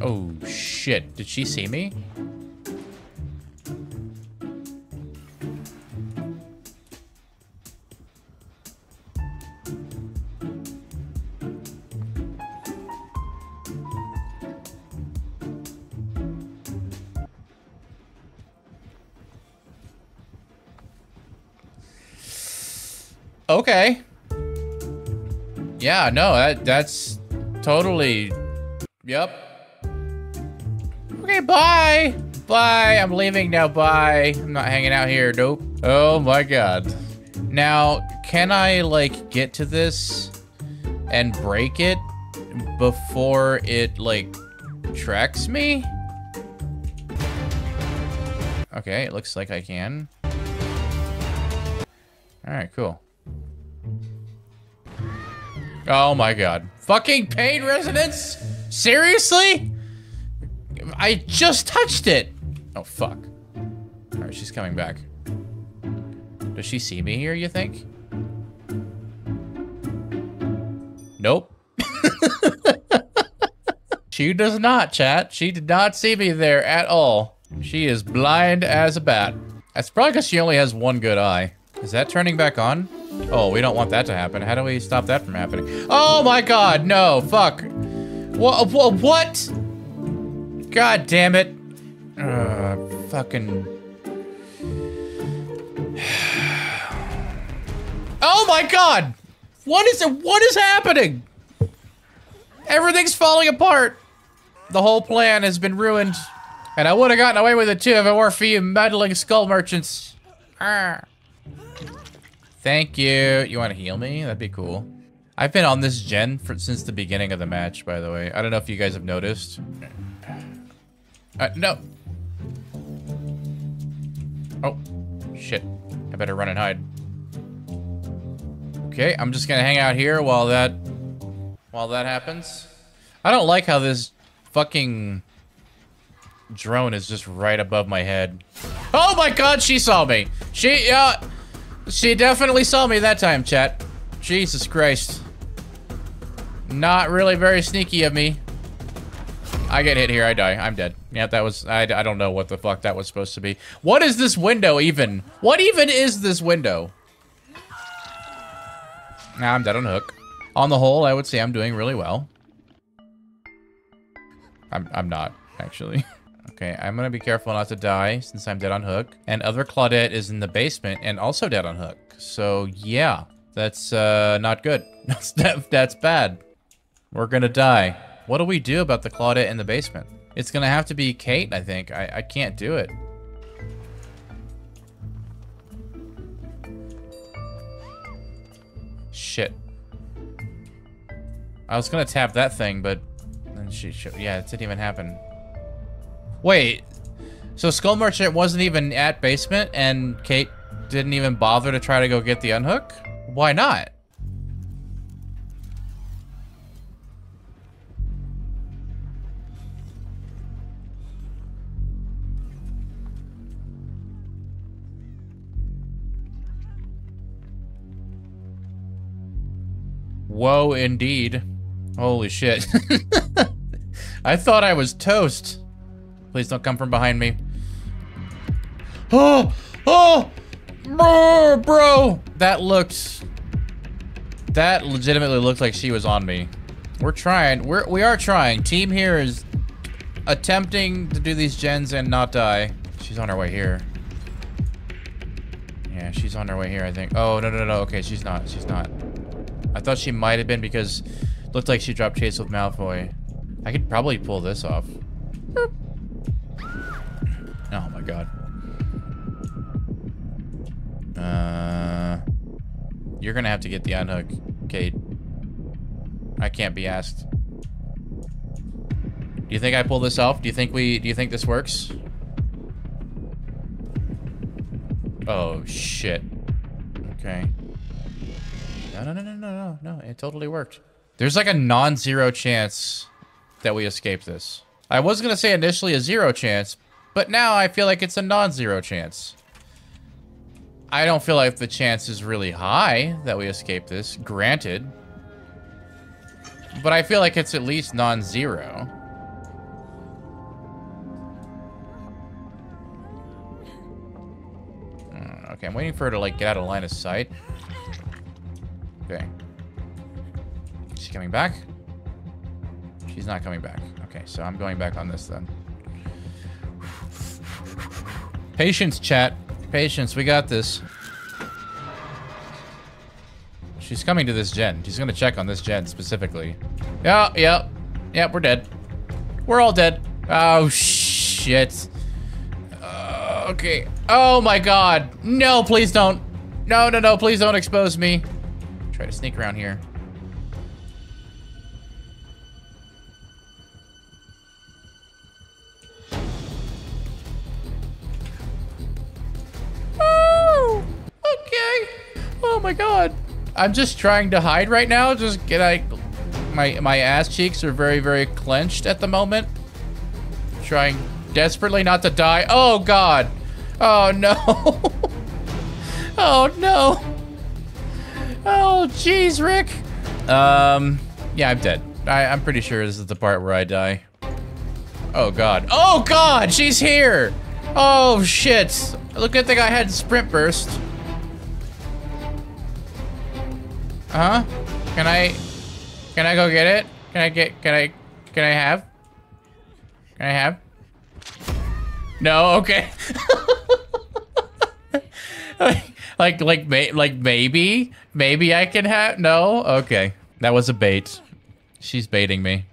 Oh, shit. Did she see me? Okay. Yeah, no, that that's totally Yep. Okay, bye. Bye. I'm leaving now. Bye. I'm not hanging out here. Nope. Oh my god. Now, can I like get to this and break it before it like tracks me? Okay, it looks like I can. Alright, cool. Oh my god. Fucking pain resonance? Seriously? I just touched it. Oh, fuck. Alright, she's coming back. Does she see me here, you think? Nope. she does not, chat. She did not see me there at all. She is blind as a bat. That's probably because she only has one good eye. Is that turning back on? Oh, we don't want that to happen. How do we stop that from happening? Oh my god, no, fuck. What? What? God damn it. Uh, fucking. Oh my god! What is it? What is happening? Everything's falling apart. The whole plan has been ruined. And I would have gotten away with it too if it weren't for you meddling skull merchants. Arr. Thank you. You want to heal me? That'd be cool. I've been on this gen for, since the beginning of the match, by the way. I don't know if you guys have noticed. Uh, no. Oh, shit. I better run and hide. Okay, I'm just gonna hang out here while that while that happens. I don't like how this fucking drone is just right above my head. Oh my god, she saw me. She uh she definitely saw me that time, chat. Jesus Christ. Not really very sneaky of me. I get hit here, I die. I'm dead. Yeah, that was, I, I don't know what the fuck that was supposed to be. What is this window even? What even is this window? Nah, I'm dead on hook. On the whole, I would say I'm doing really well. I'm, I'm not, actually. okay, I'm gonna be careful not to die since I'm dead on hook. And other Claudette is in the basement and also dead on hook. So, yeah, that's uh, not good. That's, that's bad. We're gonna die. What do we do about the Claudette in the basement? It's gonna have to be Kate, I think. I, I can't do it. Shit. I was gonna tap that thing, but then she, she yeah, it didn't even happen. Wait, so Skull Merchant wasn't even at basement and Kate didn't even bother to try to go get the unhook? Why not? Whoa, indeed. Holy shit. I thought I was toast. Please don't come from behind me. Oh! Oh! Bro, bro! That looked... That legitimately looked like she was on me. We're trying. We're, we are trying. Team here is attempting to do these gens and not die. She's on her way here. Yeah, she's on her way here, I think. Oh, no, no, no. Okay, she's not. She's not. I thought she might have been because looked like she dropped chase with Malfoy. I could probably pull this off. Oh my god. Uh, you're gonna have to get the unhook, Kate. I can't be asked. Do you think I pull this off? Do you think we? Do you think this works? Oh shit. Okay. No, no, no, no, no, no, no. It totally worked. There's like a non-zero chance that we escape this. I was going to say initially a zero chance, but now I feel like it's a non-zero chance. I don't feel like the chance is really high that we escape this, granted. But I feel like it's at least non-zero. Hmm, okay, I'm waiting for her to, like, get out of line of sight. Coming back? She's not coming back. Okay, so I'm going back on this then. Patience, chat. Patience, we got this. She's coming to this gen. She's gonna check on this gen specifically. Yeah, yeah. Yeah, we're dead. We're all dead. Oh, shit. Uh, okay. Oh my god. No, please don't. No, no, no, please don't expose me. Try to sneak around here. Oh my god. I'm just trying to hide right now. Just get I my my ass cheeks are very very clenched at the moment. Trying desperately not to die. Oh god. Oh no. oh no. Oh jeez, Rick. Um yeah, I'm dead. I, I'm pretty sure this is the part where I die. Oh god. Oh god, she's here. Oh shit. Look at the guy had sprint burst. Uh huh? Can I can I go get it? Can I get can I can I have? Can I have? No, okay. like like like maybe maybe I can have no okay that was a bait she's baiting me